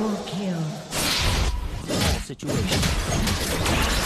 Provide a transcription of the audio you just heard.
Double kill. Situation.